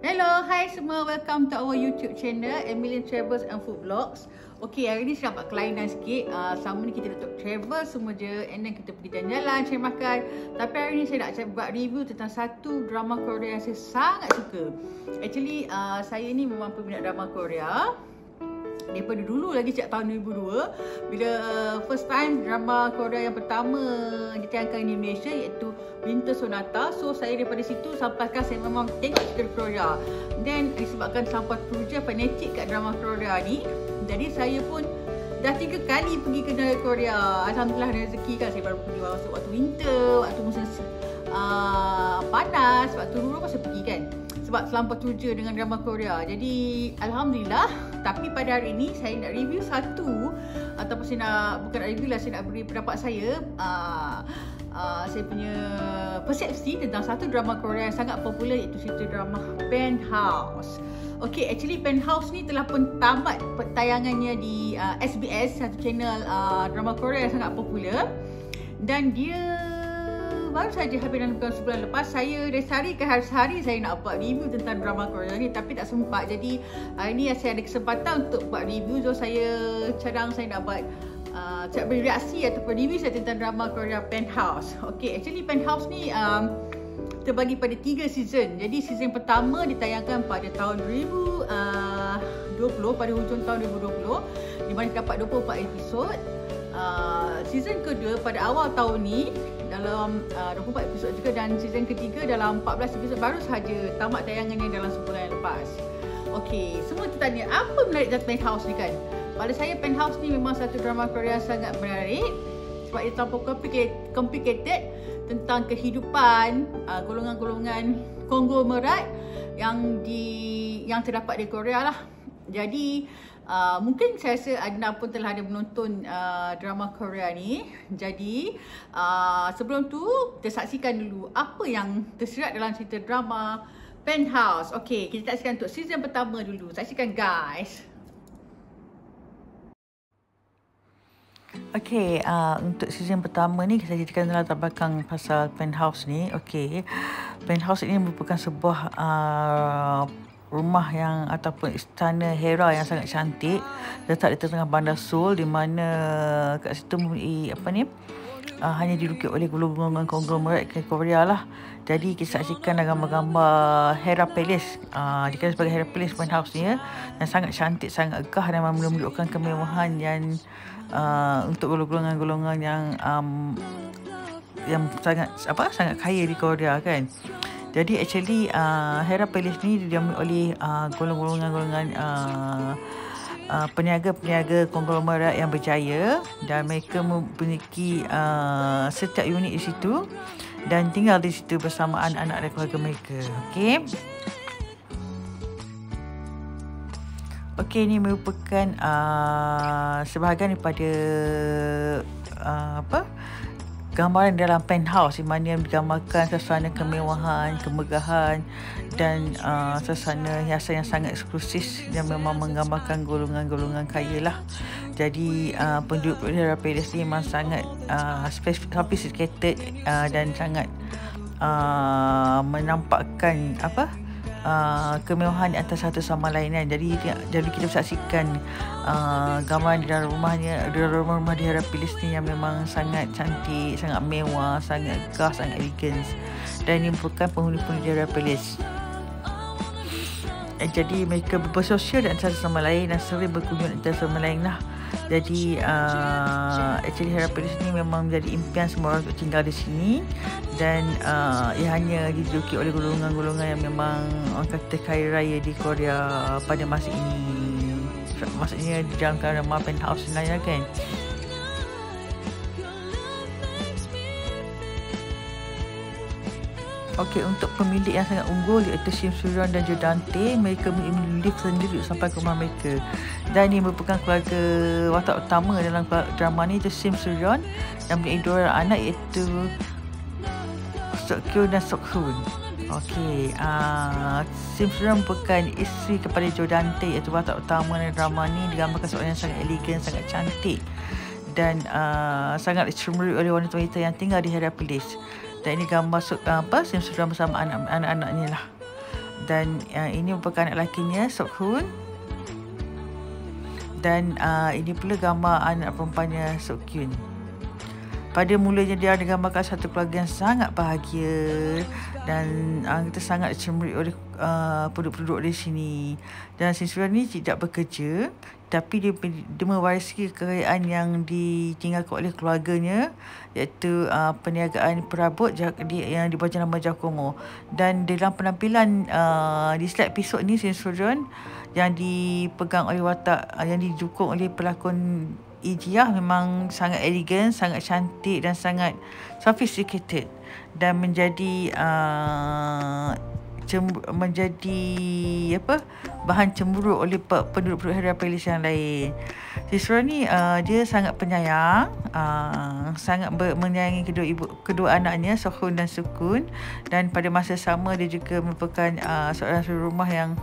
Hello, hi semua. Welcome to our YouTube channel, Emilian Travels and Food Vlogs. Okay, hari ni saya dapat kelainan sikit. Uh, selama ni kita untuk travel semua je and then kita pergi jalan-jalan, cari makan. Tapi hari ni saya nak buat review tentang satu drama Korea yang saya sangat suka. Actually, uh, saya ni memang peminat drama Korea daripada dulu lagi sejak tahun 2002 bila uh, first time drama Korea yang pertama ditayangkan di Malaysia iaitu Winter Sonata. So saya daripada situ sampai sekarang saya memang tengok cerita Korea then disebabkan sampai Puja fanatik kat drama Korea ni jadi saya pun dah tiga kali pergi ke negara Korea Alhamdulillah rezeki kan saya baru pergi waktu, waktu winter waktu musim uh, panas waktu dulu pun saya pergi kan. Sebab selampau tuja dengan drama Korea. Jadi alhamdulillah tapi pada hari ini saya nak review satu ataupun saya nak bukan review lah saya nak beri pendapat saya. Uh, uh, saya punya persepsi tentang satu drama Korea yang sangat popular iaitu cerita drama Penthouse. Okay, actually Penthouse ni telah pun tamat tayangannya di uh, SBS satu channel uh, drama Korea yang sangat popular. Dan dia baru saja habis dalam bulan sebulan lepas saya dari sehari ke hari sehari saya nak buat review tentang drama Korea ni tapi tak sempat. Jadi hari ni saya ada kesempatan untuk buat review. So saya cadang saya nak buat uh, cak beri reaksi ataupun review saya tentang drama Korea Penthouse okay actually Penthouse ni um, terbagi pada tiga season jadi season pertama ditayangkan pada tahun 2020 uh, pada hujung tahun 2020 di mana dapat 24 episod uh, season kedua pada awal tahun ni dalam uh, 24 episod juga dan season ketiga dalam 14 episod baru sahaja tamat tayangannya dalam sebulan lepas. Okey, semua tertanya apa menarik dalam Penthouse ni kan? Pada saya Penthouse ni memang satu drama Korea sangat menarik sebab ia terlalu complicated, tentang kehidupan uh, golongan-golongan konglomerat yang di yang terdapat di Korea lah. Jadi Uh, mungkin saya rasa Adina pun telah ada menonton uh, drama Korea ni. Jadi uh, sebelum tu kita saksikan dulu apa yang tersirat dalam cerita drama Penthouse. Okey, kita saksikan untuk season pertama dulu. Saksikan guys. Okey, uh, untuk season pertama ni kita ceritakan dalam belakang pasal Penthouse ni. Okey. Penthouse ini merupakan sebuah uh, rumah yang ataupun istana Hera yang sangat cantik letak di tengah bandar Seoul di mana kat situ mempunyai apa ni uh, hanya dilukis oleh golongan konglomerat Korea lah jadi kita saksikan gambar-gambar Hera Palace. Uh, dikenal sebagai Hera Palace Penthouse ni ya. Yang sangat cantik sangat egah dan menunjukkan kemewahan yang uh, untuk golongan-golongan yang um, yang sangat apa sangat kaya di Korea kan. Jadi actually uh, Hera Palace ni didiami oleh uh, golongan-golongan uh, uh, peniaga-peniaga konglomerat yang berjaya. Dan mereka memiliki uh, setiap unit di situ dan tinggal di situ bersama anak-anak dan keluarga mereka. Okey. Okey ini merupakan uh, sebahagian daripada uh, apa? Gambaran dalam penthouse di mana yang digambarkan suasana kemewahan, kemegahan dan uh, suasana hiasan yang sangat eksklusif yang memang menggambarkan golongan-golongan kaya lah. Jadi uh, penduduk Pulau Palace ni memang sangat uh, sophisticated uh, dan sangat uh, menampakkan apa? Uh, kemewahan antara satu sama lain kan. Jadi jadi kita saksikan uh, gambar di dalam rumahnya di dalam rumah, rumah di Harap Pilis ni yang memang sangat cantik, sangat mewah, sangat gah, sangat elegant. Dan ini merupakan penghuni-penghuni di Harap Pilis. Eh, jadi mereka bersosial di antara sama lain dan sering berkunjung di antara sama lain lah. Jadi uh, actually harapan di sini memang menjadi impian semua orang untuk tinggal di sini dan uh, ia hanya diduduki oleh golongan-golongan yang memang orang kata kaya raya di Korea pada masa ini. Maksudnya dalam keadaan penthouse sebenarnya kan. Okey, untuk pemilik yang sangat unggul iaitu Sim Suryan dan Jodante, mereka memilih lift sendiri sampai ke rumah mereka. Dan ini merupakan keluarga watak utama dalam drama ni iaitu Sim Suryan yang mempunyai dua anak iaitu Sok dan Sok Hoon. Okey, uh, Sim Suryan merupakan isteri kepada Jodante iaitu watak utama dalam drama ni digambarkan seorang yang sangat elegan, sangat cantik dan uh, sangat dicemburui oleh wanita-wanita yang tinggal di Herapolis ini gambar uh, apa Sim Sudan bersama anak-anaknya lah. Dan uh, ini merupakan anak lakinya Sok Hun. Dan uh, ini pula gambar anak perempuannya Sok Kyun pada mulanya dia digambarkan satu keluarga yang sangat bahagia dan uh, kita sangat cemeri oleh uh, penduduk-penduduk di sini. Dan Sinsura ni tidak bekerja tapi dia, dia mewarisi kekayaan yang ditinggalkan oleh keluarganya iaitu uh, perniagaan perabot yang dibaca nama Giacomo. Dan dalam penampilan uh, di slide episod ni Sinsuron yang dipegang oleh watak uh, yang didukung oleh pelakon Ijiyah memang sangat elegan, sangat cantik dan sangat sophisticated dan menjadi uh, menjadi apa bahan cemburu oleh penduduk-penduduk Herapolis yang lain. Siswa ni uh, dia sangat penyayang, uh, sangat ber- menyayangi kedua ibu kedua anaknya Sohun dan Sukun dan pada masa sama dia juga merupakan uh, seorang rumah yang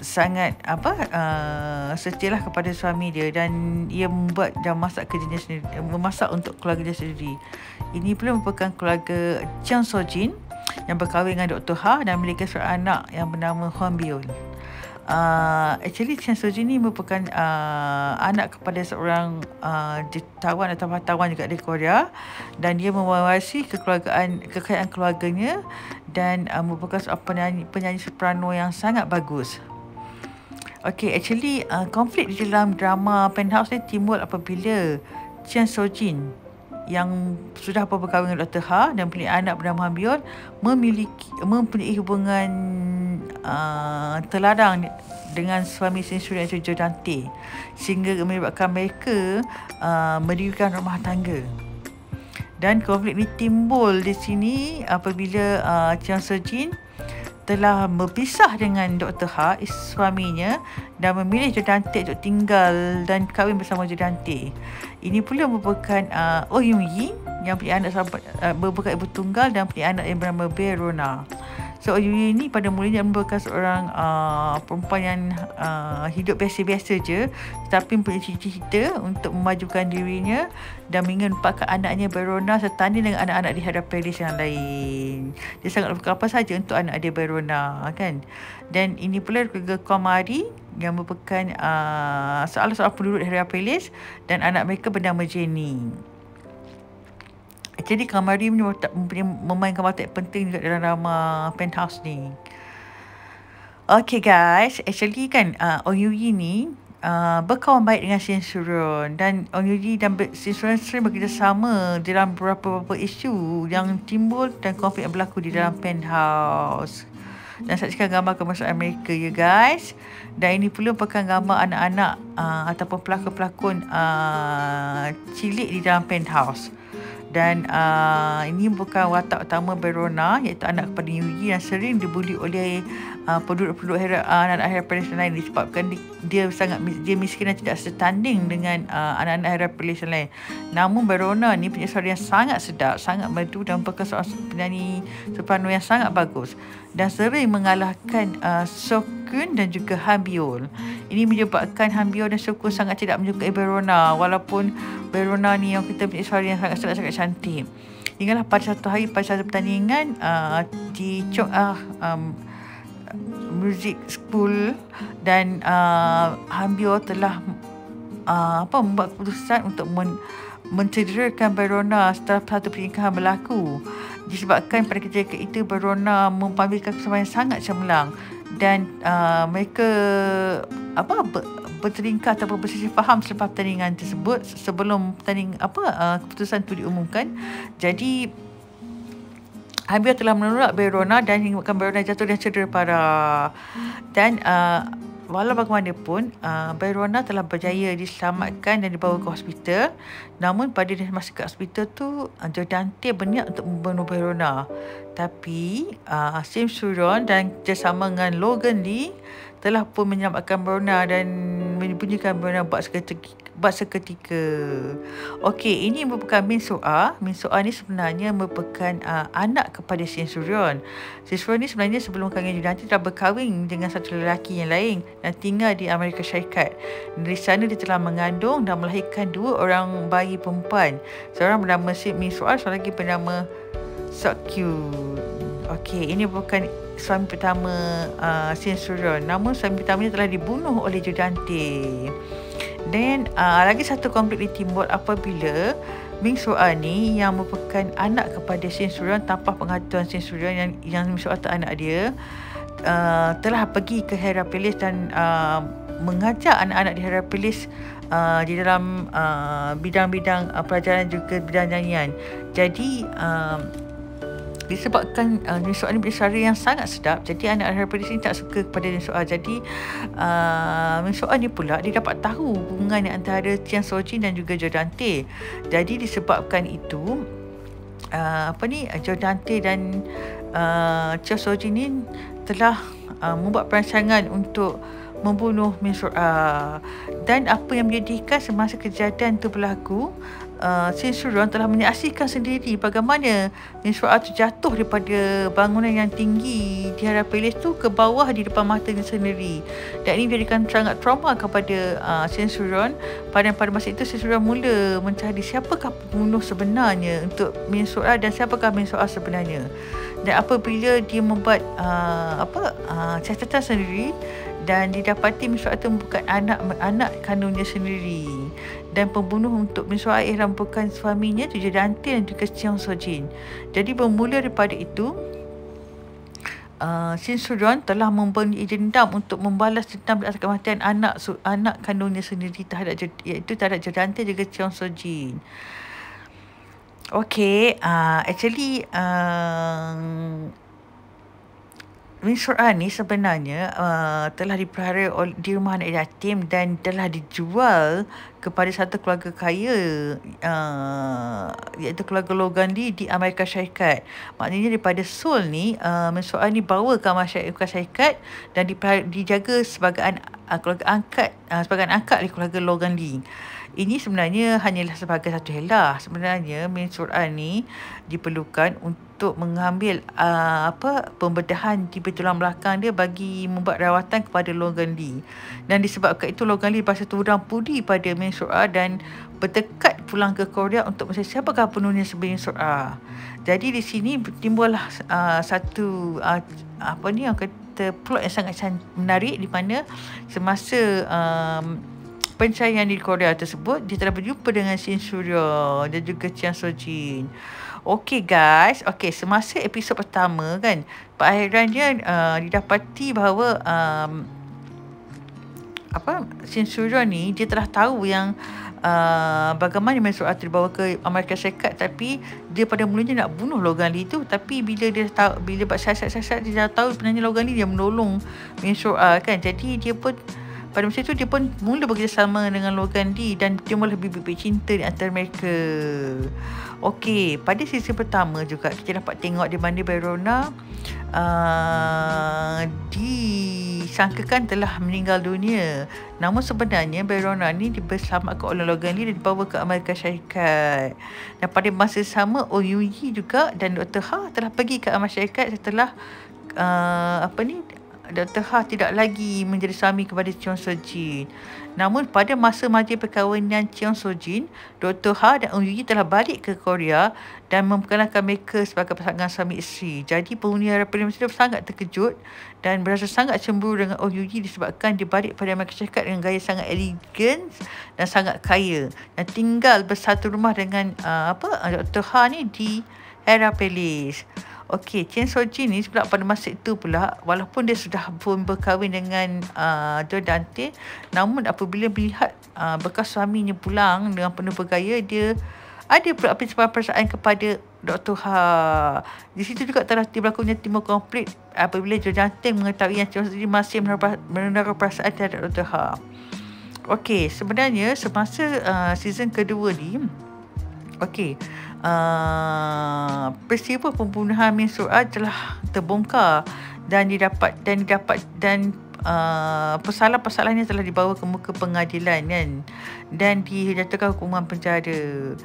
sangat apa uh, setialah kepada suami dia dan ia membuat dan masak kerjanya sendiri memasak untuk keluarga dia sendiri ini pula merupakan keluarga Chang So Jin yang berkahwin dengan Dr. Ha dan memiliki seorang anak yang bernama Huan Bion Uh, actually Chen Soji ni merupakan uh, anak kepada seorang uh, jutawan atau wartawan juga di Korea dan dia mewarisi kekeluargaan kekayaan keluarganya dan uh, merupakan seorang penyanyi, penyanyi soprano yang sangat bagus. Okay, actually uh, konflik di dalam drama Penthouse ni timbul apabila Chen Sojin yang sudah berkahwin dengan Dr. Ha dan mempunyai anak bernama Hambion memiliki mempunyai hubungan uh, terlarang dengan suami Sensuri yang Jo Dante sehingga menyebabkan mereka uh, mendirikan rumah tangga. Dan konflik ini timbul di sini apabila uh, Chiang Sejin telah berpisah dengan Dr. Ha, suaminya dan memilih Jodante untuk tinggal dan kahwin bersama Jodante. Ini pula merupakan uh, Oh Yung Yi yang punya anak uh, merupakan ibu tunggal dan punya anak yang bernama Berona. So Yui ni pada mulanya merupakan seorang uh, perempuan yang uh, hidup biasa-biasa je tetapi mempunyai cita-cita untuk memajukan dirinya dan ingin menumpahkan anaknya Berona setanding dengan anak-anak di hadapan dia yang lain. Dia sangat berkata apa saja untuk anak dia Berona kan. Dan ini pula keluarga Komari yang merupakan uh, salah seorang penduduk di Herapolis dan anak mereka bernama Jenny. Jadi Kamari memainkan watak penting juga dalam drama Penthouse ni. Okay guys, actually kan uh, Ong ni uh, berkawan baik dengan Shin Surun dan Ong Yuyi dan Shin Surun sering bekerjasama dalam beberapa-beberapa isu yang timbul dan konflik yang berlaku di dalam Penthouse. Dan saksikan gambar kemasuk Amerika ya guys. Dan ini pula merupakan gambar anak-anak uh, ataupun pelakon-pelakon uh, cilik di dalam penthouse dan uh, ini bukan watak utama Verona iaitu anak kepada Yugi yang sering dibuli oleh uh, penduduk-penduduk hera, uh, anak-anak Herapolis lain disebabkan dia, dia sangat dia miskin dan tidak setanding dengan uh, anak-anak Herapolis lain. Namun Verona ni punya suara yang sangat sedap, sangat merdu dan merupakan seorang penyanyi soprano yang sangat bagus dan sering mengalahkan uh, Sokun dan juga Hambiol. Ini menyebabkan Hambiol dan Sokun sangat tidak menyukai Verona walaupun Verona ni yang kita punya suara yang sangat-sangat cantik. Hinggalah pada satu hari pada satu pertandingan uh, di Chong Ah um, Music School dan uh, Hambio telah uh, apa membuat keputusan untuk men, mencederakan Verona setelah satu pernikahan berlaku disebabkan pada ketika itu Verona mempamerkan kesabaran yang sangat cemerlang dan uh, mereka apa berteringkah atau bersisi faham selepas pertandingan tersebut sebelum pertanding apa uh, keputusan itu diumumkan. Jadi Habib telah menolak Verona dan menyebabkan Verona jatuh dan cedera parah. Dan uh, walau bagaimanapun uh, Verona telah berjaya diselamatkan dan dibawa ke hospital. Namun pada dia masuk ke hospital tu uh, Dante berniat untuk membunuh Verona. Tapi uh, Sim Suron dan bersama dengan Logan Lee telah pun menyelamatkan Brona dan menyembunyikan Brona buat seketika. Buat seketika. Okey, ini merupakan Min Soa. Min Soa ni sebenarnya merupakan uh, anak kepada Sin Suryon. Sin Suryon ni sebenarnya sebelum kahwin nanti telah berkahwin dengan satu lelaki yang lain dan tinggal di Amerika Syarikat. Dari sana dia telah mengandung dan melahirkan dua orang bayi perempuan. Seorang bernama Min Soa, seorang lagi bernama Sok Okey, ini bukan suami pertama uh, Sin Suryon. Namun suami pertamanya telah dibunuh oleh Jodante. Dan uh, lagi satu konflik ditimbul apabila Ming Sua ni yang merupakan anak kepada Sin Suryon tanpa pengetahuan Sin Suryon yang yang Ming anak dia uh, telah pergi ke Herapolis dan uh, mengajak anak-anak di Herapolis uh, di dalam uh, bidang-bidang uh, pelajaran juga bidang nyanyian. Jadi uh, disebabkan uh, Nusua ni bersuara yang sangat sedap. Jadi anak Herapolis ni tak suka kepada Nusua jadi uh, Nusua ni pula dia dapat tahu hubungan antara Tian Sojin dan juga Jodante jadi disebabkan itu uh, apa ni Jodante dan uh, Tian Sojin ni telah uh, membuat perancangan untuk membunuh Min Sur'a dan apa yang menyedihkan semasa kejadian itu berlaku uh, Sin Surron telah menyaksikan sendiri bagaimana Min Sur'a itu jatuh daripada bangunan yang tinggi di hadapan Pelis tu ke bawah di depan matanya sendiri. Dan ini menjadikan sangat trauma kepada uh, Sin Surron pada pada masa itu Sin Surron mula mencari siapakah pembunuh sebenarnya untuk Min dan siapakah Min sebenarnya dan apabila dia membuat uh, apa uh, catatan sendiri dan didapati Miswak itu bukan anak anak kandungnya sendiri dan pembunuh untuk Miswak Ihram bukan suaminya Tujuh Dante dan juga Cheong Sojin. Jadi bermula daripada itu uh, Shin Sudon telah memberi dendam untuk membalas dendam atas kematian anak anak kandungnya sendiri terhadap iaitu terhadap Dante juga Cheong Sojin Okay, uh, actually uh, Min Surah ni sebenarnya uh, telah dipelihara di rumah anak yatim dan telah dijual kepada satu keluarga kaya uh, iaitu keluarga Logan Lee di Amerika Syarikat. Maknanya daripada Seoul ni uh, Min Surah ni bawa ke Amerika Syarikat dan dijaga sebagai an- uh, keluarga angkat uh, sebagai angkat oleh keluarga Logan Lee. Ini sebenarnya hanyalah sebagai satu helah. Sebenarnya Min Surah ni diperlukan untuk mengambil uh, apa pembedahan di tulang belakang dia bagi membuat rawatan kepada Logan Lee. Dan disebabkan itu Logan Lee berasa turang pudi pada Surah dan bertekad pulang ke Korea untuk mencari siapakah penuhnya sebenarnya Surah. Jadi di sini timbullah uh, satu uh, apa ni yang kata plot yang sangat menarik di mana semasa um, pencarian di Korea tersebut dia telah berjumpa dengan Shin Surya dan juga Chiang So Jin. Okey guys, okey semasa episod pertama kan, Pak Hairan dia uh, didapati bahawa um, apa Sin Surya ni dia telah tahu yang uh, bagaimana Atri dibawa ke Amerika Syarikat tapi dia pada mulanya nak bunuh Logan Lee tu. Tapi bila dia tahu bila buat siasat-siasat dia dah tahu sebenarnya Logan Lee dia menolong Mesut kan. Jadi dia pun pada masa itu dia pun mula bekerjasama dengan Logan Lee dan dia mula lebih cinta di antara mereka. Okey, pada sesi pertama juga kita dapat tengok di mana Verona uh, disangkakan telah meninggal dunia. Namun sebenarnya Verona ni diselamatkan oleh Logan Lee dan dibawa ke Amerika Syarikat. Dan pada masa sama Oh Yi juga dan Dr. Ha telah pergi ke Amerika Syarikat setelah uh, apa ni Dr. Ha tidak lagi menjadi suami kepada Cheong Sojin. Namun pada masa majlis perkahwinan Cheong Sojin, Dr. Ha dan Eun Yi telah balik ke Korea dan memperkenalkan mereka sebagai pasangan suami isteri. Jadi penghuni harapan itu sangat terkejut dan berasa sangat cemburu dengan Eun Yi disebabkan dia balik pada masyarakat dengan gaya sangat elegan dan sangat kaya dan tinggal bersatu rumah dengan uh, apa Dr. Ha ni di Hera Palace. Okey, Chen Sojin ni pula pada masa itu pula walaupun dia sudah pun berkahwin dengan uh, John Dante namun apabila melihat uh, bekas suaminya pulang dengan penuh bergaya dia ada pula apa perasaan kepada Dr. Ha. Di situ juga telah berlakunya timur konflik apabila John Dante mengetahui yang Chen Sojin masih menaruh perasaan terhadap Dr. Ha. Okey, sebenarnya semasa uh, season kedua ni Okey, uh, peristiwa pembunuhan Min Suad telah terbongkar dan didapat dan didapat dan uh, pesalah-pesalahnya telah dibawa ke muka pengadilan kan dan dijatuhkan hukuman penjara.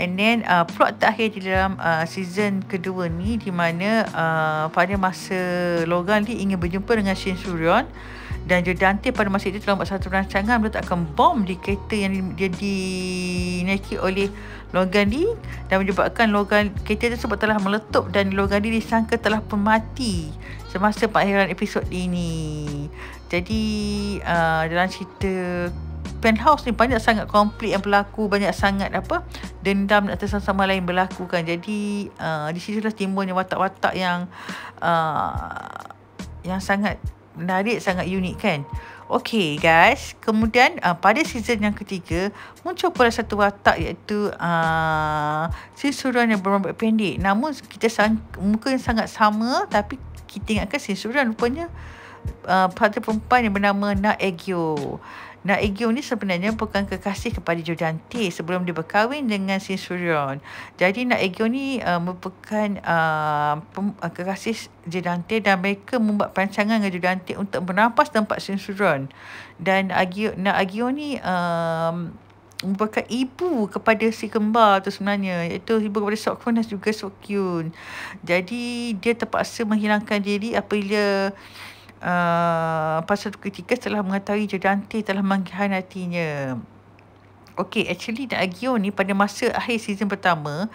And then uh, plot terakhir di dalam uh, season kedua ni di mana uh, pada masa Logan Lee ingin berjumpa dengan Shin Suryon dan Dante pada masa itu telah buat satu rancangan meletakkan bom di kereta yang dia dinaiki oleh Logan Lee dan menyebabkan Logan kereta tersebut telah meletup dan Logan Lee disangka telah pun mati semasa pengakhiran episod ini. Jadi uh, dalam cerita penthouse ni banyak sangat konflik yang berlaku banyak sangat apa dendam atas sama lain berlaku kan jadi uh, di situ lah timbulnya watak-watak yang uh, yang sangat menarik sangat unik kan Okay guys, kemudian uh, pada season yang ketiga muncul pula satu watak iaitu uh, Sinsuran yang berambut pendek. Namun kita sang, muka yang sangat sama tapi kita ingatkan Sinsuran rupanya uh, pada perempuan yang bernama Na Egyo. Na Egyo ni sebenarnya bukan kekasih kepada Jodante sebelum dia berkahwin dengan Sin Suryon. Jadi Na Egyo ni uh, merupakan uh, pem, uh, kekasih Jodante dan mereka membuat perancangan dengan Jodante untuk merampas tempat Sin Suryon. Dan Agio, Na Egyo ni um, merupakan ibu kepada si kembar tu sebenarnya iaitu ibu kepada Sok dan juga Sok Kyun. Jadi dia terpaksa menghilangkan diri apabila uh, pasal ketika setelah mengetahui Jodante telah mengkhianatinya. Okay, actually Agio ni pada masa akhir season pertama,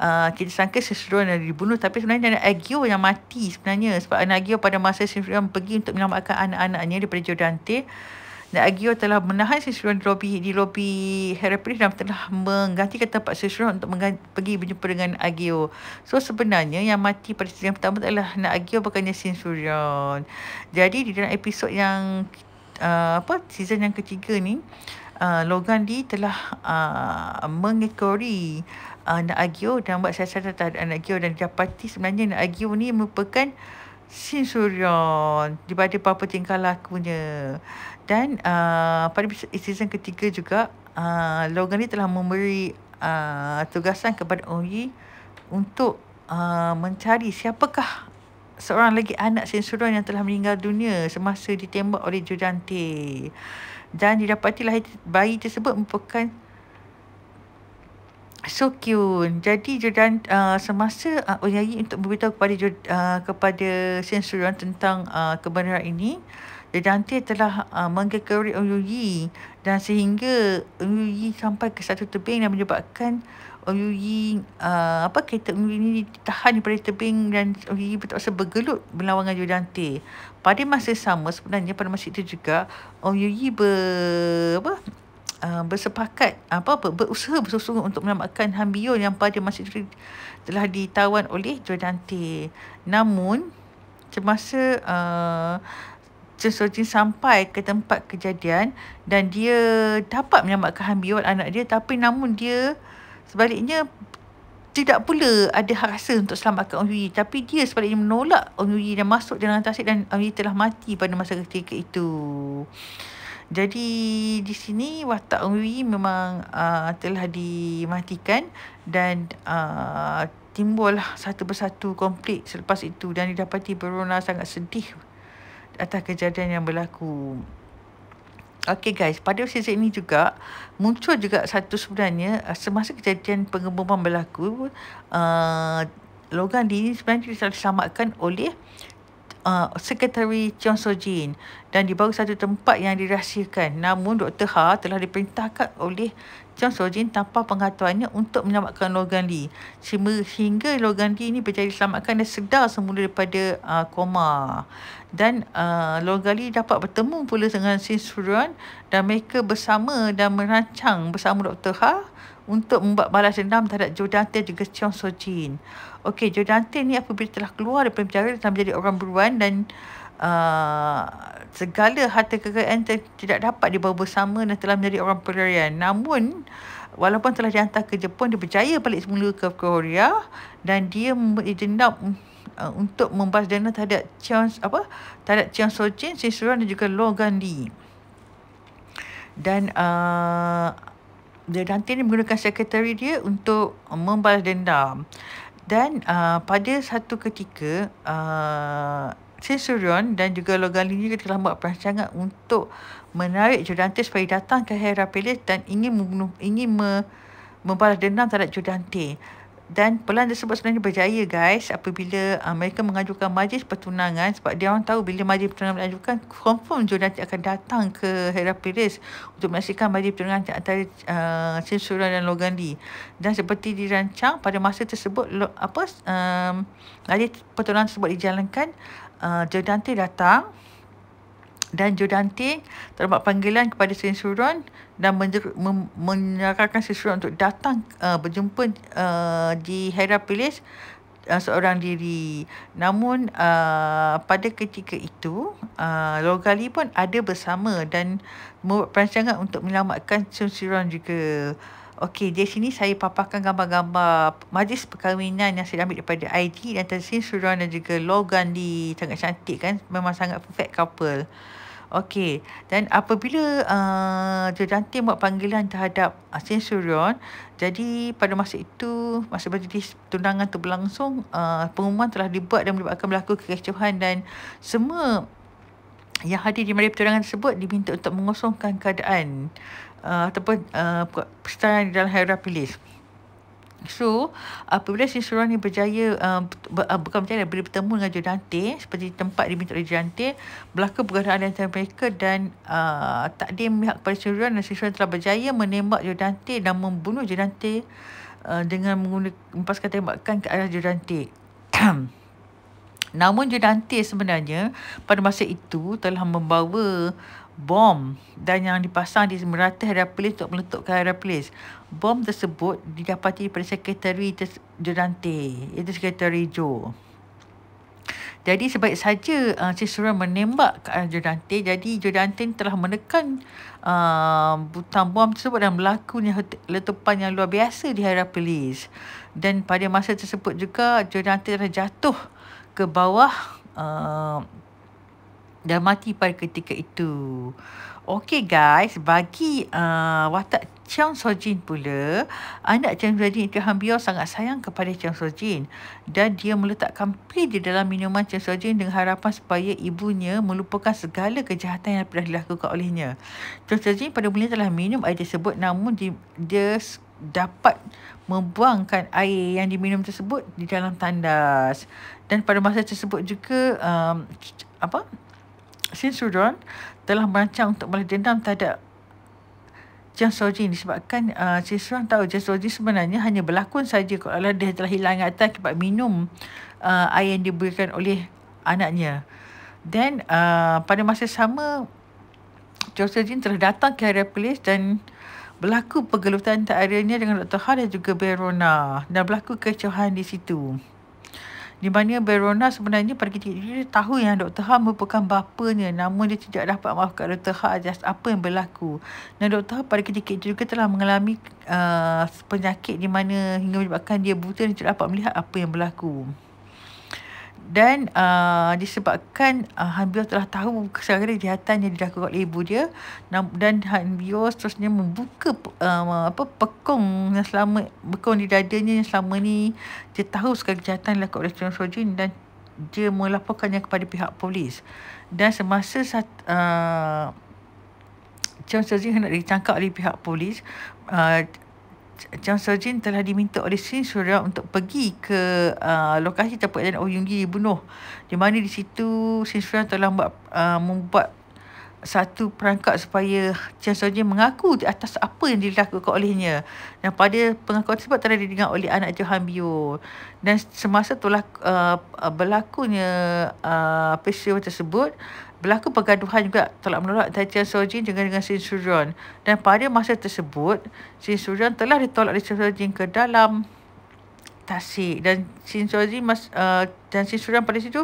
uh, kita sangka seseorang yang dibunuh tapi sebenarnya Agio yang mati sebenarnya sebab Agio pada masa seseorang pergi untuk menyelamatkan anak-anaknya daripada Jodante. Dan Agio telah menahan seseorang di lobi di lobi Herapolis dan telah menggantikan tempat seseorang untuk pergi berjumpa dengan Agio. So sebenarnya yang mati pada season pertama adalah nak Agio bukannya Sin Suryon. Jadi di dalam episod yang uh, apa season yang ketiga ni uh, Logan Lee telah uh, mengekori uh, Nak Agio dan buat siasatan terhadap Nak Agio dan dapati sebenarnya Nak Agio ni merupakan Sin daripada apa tingkah lakunya. Dan uh, pada season ketiga juga, uh, Logan ni telah memberi uh, tugasan kepada Ong untuk uh, mencari siapakah seorang lagi anak Sensuron yang telah meninggal dunia semasa ditembak oleh Jodante. Dan didapati lahir bayi tersebut merupakan So cute. Jadi Jordan uh, semasa uh, Oyayi untuk memberitahu kepada uh, kepada Sensuron tentang uh, kebenaran ini, Dante telah uh, menggekeri Oyuyi dan sehingga Oyuyi sampai ke satu tebing dan menyebabkan Oyuyi uh, apa kereta Oyuyi ini ditahan daripada tebing dan Oyuyi terpaksa bergelut berlawan dengan Dante. Pada masa sama sebenarnya pada masa itu juga Oyuyi ber apa uh, bersepakat apa ber, berusaha bersungguh untuk menyelamatkan Hambion yang pada masa itu telah ditawan oleh Dante. Namun semasa uh, Sojin sampai ke tempat kejadian dan dia dapat menyelamatkan Han anak dia tapi namun dia sebaliknya tidak pula ada rasa untuk selamatkan Ong Yui tapi dia sebaliknya menolak Ong Yui dan masuk dalam tasik dan Ong Yui telah mati pada masa ketika itu. Jadi di sini watak Ong Yui memang uh, telah dimatikan dan uh, timbullah satu persatu konflik selepas itu dan didapati Berona sangat sedih atas kejadian yang berlaku. Okay guys, pada season ini juga muncul juga satu sebenarnya uh, semasa kejadian pengeboman berlaku uh, Logan Lee sebenarnya diselamatkan oleh uh, Sekretari Cheong So Jin dan dibawa satu tempat yang dirahsiakan. Namun Dr. Ha telah diperintahkan oleh Cheong So Jin tanpa pengetahuannya untuk menyelamatkan Logan Lee. Sehingga Logan Lee ini berjaya diselamatkan dan sedar semula daripada uh, koma dan uh, Logali dapat bertemu pula dengan Sin Suryan dan mereka bersama dan merancang bersama Dr. Ha untuk membuat balas dendam terhadap Joe Dante dan juga Cheong So Jin. Okey, Joe Dante ni apabila telah keluar dari penjara telah menjadi orang beruan dan uh, segala harta kekayaan tidak dapat dibawa bersama dan telah menjadi orang pelarian. Namun, walaupun telah dihantar ke Jepun, dia berjaya balik semula ke Korea dan dia memberi dendam uh, untuk membahas dana terhadap Cheong apa terhadap Cheong So Jin, Sin Suran dan juga Logan Lee. Dan uh, dia nanti ni menggunakan sekretari dia untuk membalas dendam. Dan uh, pada satu ketika uh, Sin Suryon dan juga Logan Lee juga telah buat perancangan untuk menarik Jodante supaya datang ke Hera dan ingin membunuh ingin me, membalas dendam terhadap Jodante dan pelan tersebut sebenarnya berjaya guys apabila uh, mereka mengajukan majlis pertunangan sebab dia orang tahu bila majlis pertunangan diajukan confirm Joe nanti akan datang ke Herapiris untuk menyaksikan majlis pertunangan antara uh, dan Logan Lee. Dan seperti dirancang pada masa tersebut lo, apa um, majlis pertunangan tersebut dijalankan uh, Joe Dante datang dan Jodante terdapat panggilan kepada Sensuron dan menyerahkan Sensuron untuk datang uh, berjumpa uh, di Herapolis uh, seorang diri. Namun uh, pada ketika itu uh, Logali pun ada bersama dan membuat perancangan untuk menyelamatkan Sensuron juga. Okey, di sini saya paparkan gambar-gambar majlis perkahwinan yang saya ambil daripada IG dan Sin Suran dan juga Logan di sangat cantik kan. Memang sangat perfect couple. Okey, dan apabila uh, Jodante buat panggilan terhadap Asin Suryon, jadi pada masa itu, masa majlis tunangan tu berlangsung, uh, pengumuman telah dibuat dan menyebabkan berlaku kekecohan dan semua yang hadir di majlis tunangan tersebut diminta untuk mengosongkan keadaan uh, ataupun uh, persetaraan dalam Hierapolis. So, apabila Surah ni berjaya, uh, uh, bukan berjaya, bila bertemu dengan Jodante, seperti tempat diminta oleh Jodante, berlaku pergerakan antara mereka dan uh, takdir memihak kepada Surah dan Surah telah berjaya menembak Jodante dan membunuh Jodante uh, dengan menggunakan mempaskan tembakan ke arah Jodante. Namun Jodante sebenarnya pada masa itu telah membawa bom dan yang dipasang di merata Heracles untuk meletupkan Heracles. Bom tersebut didapati pada sekretari Jodante, iaitu sekretari Joe. Jadi sebaik saja uh, Cicero menembak ke arah Jodante, jadi Jodante telah menekan uh, butang bom tersebut dan berlakunya letupan yang luar biasa di Heracles. Dan pada masa tersebut juga Jodante telah jatuh ke bawah uh, dan mati pada ketika itu. Okey guys, bagi uh, watak Chang Sojin pula, anak Chang Sojin itu Hambio sangat sayang kepada Chang Sojin dan dia meletakkan pil di dalam minuman Chang Sojin dengan harapan supaya ibunya melupakan segala kejahatan yang pernah dilakukan olehnya. Chang Sojin pada mulanya telah minum air tersebut namun di, dia dapat membuangkan air yang diminum tersebut di dalam tandas. Dan pada masa tersebut juga um, apa Shin Sudon telah merancang untuk balas dendam terhadap Jiang Sojin disebabkan uh, Shin Sudon tahu Jiang Sojin sebenarnya hanya berlakon saja kalau dia telah hilang ingatan akibat minum uh, air yang diberikan oleh anaknya. Dan uh, pada masa sama Jiang Sojin telah datang ke area polis dan berlaku pergelutan antaranya dengan Dr. Ha dan juga Berona dan berlaku kecohan di situ di mana Verona sebenarnya pada ketika itu dia tahu yang Dr. Ha merupakan bapanya namun dia tidak dapat maafkan Dr. Ha atas apa yang berlaku dan Dr. Ha pada ketika itu juga telah mengalami uh, penyakit di mana hingga menyebabkan dia buta dan tidak dapat melihat apa yang berlaku dan uh, disebabkan uh, Han Bio telah tahu segala kejahatan yang dilakukan oleh ibu dia. Dan Han Bio seterusnya membuka uh, apa pekong yang selama pekong di dadanya yang selama ni. Dia tahu segala kejahatan dilakukan oleh Chong Sojin dan dia melaporkannya kepada pihak polis. Dan semasa saat uh, Chong Sojin hendak ditangkap oleh pihak polis uh, Chang Seo-jin telah diminta oleh Shin Surya untuk pergi ke uh, lokasi tempat Oh Yoon Gi dibunuh. Di mana di situ Shin Surya telah membuat, uh, membuat satu perangkat supaya Chang Seo-jin mengaku di atas apa yang dilakukan olehnya. Dan pada pengakuan tersebut telah didengar oleh anak Johan Bio. Dan semasa telah uh, berlakunya uh, peristiwa tersebut, berlaku pergaduhan juga tolak menolak Tatian Sojin dengan dengan Sin Suryon. Dan pada masa tersebut, Sin Suryon telah ditolak oleh Sin Sojin ke dalam tasik. Dan Sin Sojin mas, uh, dan Sin Suryon pada situ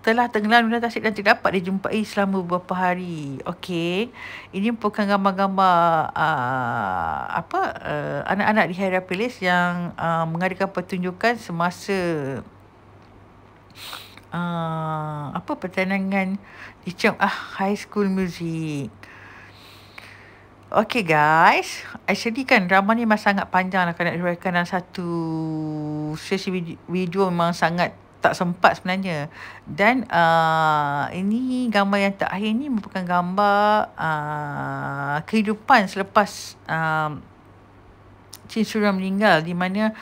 telah tenggelam dalam tasik dan tidak dapat dijumpai selama beberapa hari. Okey. Ini merupakan gambar-gambar uh, apa uh, anak-anak di Hierapolis yang uh, mengadakan pertunjukan semasa uh, apa pertandingan Chong Ah High School Music. Okay guys, actually kan drama ni memang sangat panjang lah nak diriwayatkan dalam satu sesi video, memang sangat tak sempat sebenarnya. Dan uh, ini gambar yang terakhir ni merupakan gambar uh, kehidupan selepas uh, Chin Surya meninggal di mana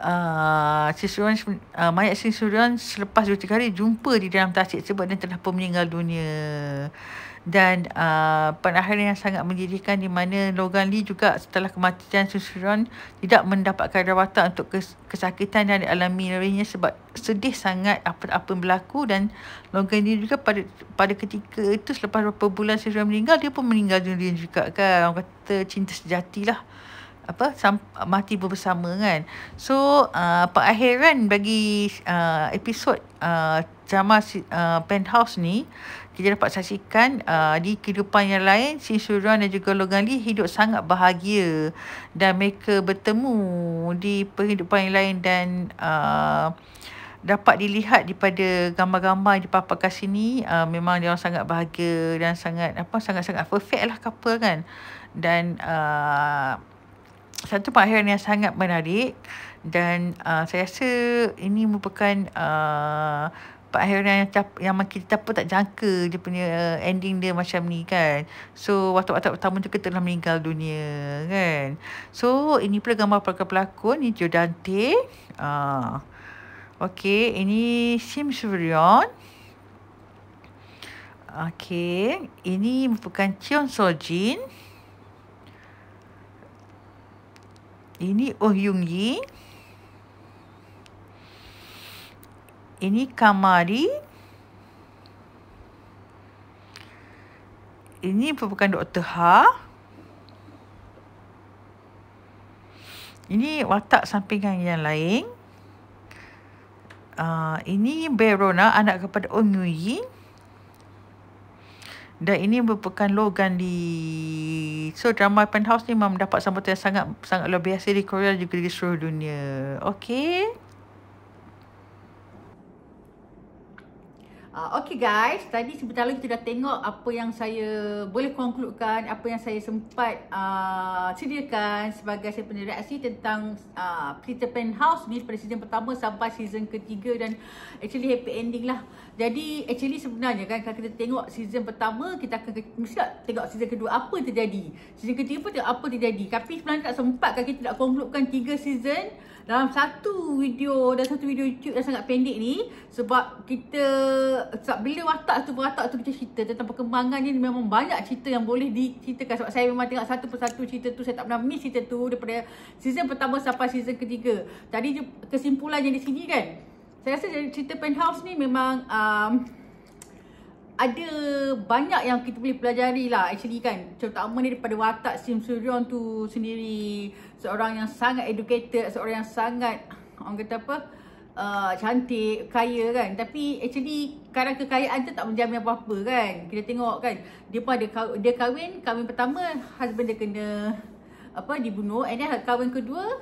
uh, Sisuran uh, mayat Sisuran selepas dua tiga hari jumpa di dalam tasik sebab dia telah pun meninggal dunia. Dan uh, penakhiran yang sangat menyedihkan di mana Logan Lee juga setelah kematian Sisuran tidak mendapatkan rawatan untuk kes- kesakitan yang dialami olehnya sebab sedih sangat apa-apa yang berlaku. Dan Logan Lee juga pada pada ketika itu selepas beberapa bulan Sisuran meninggal dia pun meninggal dunia juga kan. Orang kata cinta sejati lah apa sam- mati bersama kan. So uh, perakhiran bagi uh, episod uh, drama uh, penthouse ni kita dapat saksikan uh, di kehidupan yang lain si Suryan dan juga Logan Lee hidup sangat bahagia dan mereka bertemu di kehidupan yang lain dan uh, dapat dilihat daripada gambar-gambar di papakan sini uh, memang dia orang sangat bahagia dan sangat apa sangat-sangat perfect lah couple kan. Dan uh, satu pengakhiran yang sangat menarik dan uh, saya rasa ini merupakan uh, pengakhiran yang cap, yang kita pun tak jangka dia punya ending dia macam ni kan. So waktu-waktu pertama tu kita telah meninggal dunia kan. So ini pula gambar pelakon-pelakon ni Joe Dante. Uh, okay ini Sim Suryon. Okay ini merupakan Cheon Sojin. Ini Oh Yung Yi. Ini Kamari. Ini merupakan Dr. Ha. Ini watak sampingan yang lain. Uh, ini Berona, anak kepada Ong Yu Yi. Dan ini merupakan Logan di So drama Penthouse ni memang mendapat sambutan yang sangat sangat luar biasa di Korea juga di seluruh dunia. Okay. Uh, okay guys, tadi sebentar lagi kita dah tengok apa yang saya boleh konkludkan, apa yang saya sempat uh, sediakan sebagai saya punya reaksi tentang uh, Peter Pan House ni pada season pertama sampai season ketiga dan actually happy ending lah. Jadi actually sebenarnya kan kalau kita tengok season pertama kita akan mesti tengok season kedua apa terjadi. Season ketiga pun tengok apa terjadi. Tapi sebenarnya tak sempat kan kita nak konkludkan tiga season dalam satu video dan satu video YouTube yang sangat pendek ni sebab kita sebab bila watak tu watak tu kita cerita tentang perkembangan ni memang banyak cerita yang boleh diceritakan. Sebab saya memang tengok satu persatu cerita tu saya tak pernah miss cerita tu daripada season pertama sampai season ketiga. Tadi kesimpulannya di sini kan? Saya rasa cerita penthouse ni memang um, ada banyak yang kita boleh pelajari lah actually kan. Terutama ni daripada watak Sim Suryon tu sendiri. Seorang yang sangat educated seorang yang sangat orang kata apa uh, cantik kaya kan. Tapi actually kadang kekayaan tu tak menjamin apa-apa kan. Kita tengok kan dia pun ada dia kahwin kahwin pertama husband dia kena apa dibunuh. And then kahwin kedua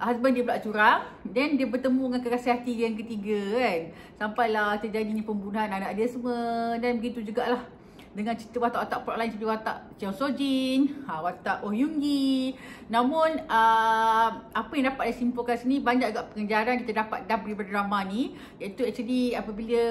husband dia pula curang then dia bertemu dengan kekasih hati yang ketiga kan. Sampailah terjadinya pembunuhan anak dia semua dan begitu jugalah dengan cerita watak-watak plot lain seperti watak Cheo Sojin, ha, watak Oh Yoon Gi. Namun uh, apa yang dapat disimpulkan sini banyak juga pengejaran kita dapat daripada drama ni iaitu actually apabila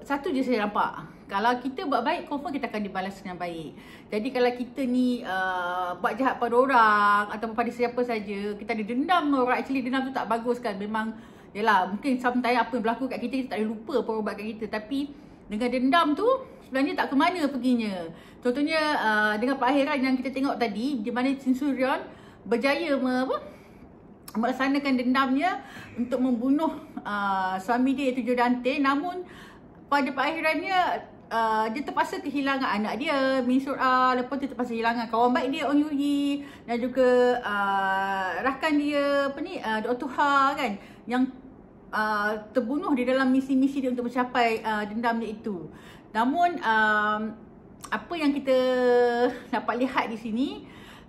satu je saya nampak kalau kita buat baik confirm kita akan dibalas dengan baik. Jadi kalau kita ni uh, buat jahat pada orang atau pada siapa saja kita ada dendam orang actually dendam tu tak bagus kan memang Yalah, mungkin sometimes apa yang berlaku kat kita, kita tak boleh lupa buat kat kita. Tapi dengan dendam tu, sebenarnya tak ke mana perginya. Contohnya uh, dengan perakhiran yang kita tengok tadi di mana Chin Suryon berjaya me, apa, melaksanakan dendamnya untuk membunuh uh, suami dia iaitu Dante namun pada perakhirannya uh, dia terpaksa kehilangan anak dia Min Sur A lepas tu terpaksa kehilangan kawan baik dia Ong Yu Yi dan juga uh, rakan dia apa ni uh, Dr. Ha kan yang uh, terbunuh di dalam misi-misi dia untuk mencapai uh, dendam dia itu. Namun um, apa yang kita dapat lihat di sini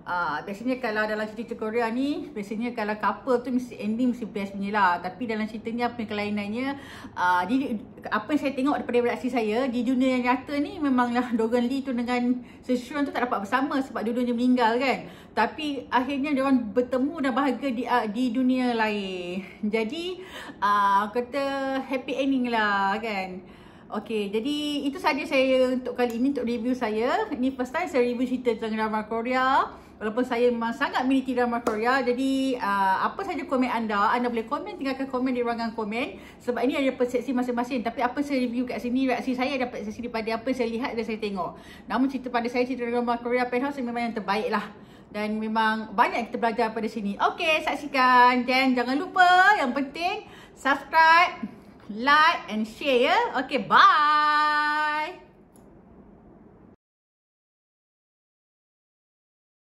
Uh, biasanya kalau dalam cerita Korea ni Biasanya kalau couple tu mesti ending mesti best punya lah. Tapi dalam cerita ni apa yang kelainannya uh, di, Apa yang saya tengok daripada reaksi saya Di dunia yang nyata ni memanglah Dogan Lee tu dengan Sesuan tu tak dapat bersama Sebab dua-duanya meninggal kan? Tapi akhirnya dia orang bertemu dan bahagia di, uh, di dunia lain. Jadi uh, kata happy ending lah kan Okey, jadi itu saja saya untuk kali ini untuk review saya. Ini first time saya review cerita tentang drama Korea. Walaupun saya memang sangat minati drama Korea. Jadi uh, apa saja komen anda, anda boleh komen, tinggalkan komen di ruangan komen. Sebab ini ada persepsi masing-masing. Tapi apa saya review kat sini, reaksi saya dapat persepsi daripada apa saya lihat dan saya tengok. Namun cerita pada saya, cerita drama Korea Penthouse memang yang terbaik lah. Dan memang banyak kita belajar pada sini. Okey, saksikan. Dan jangan lupa yang penting subscribe like and share. Okay, bye.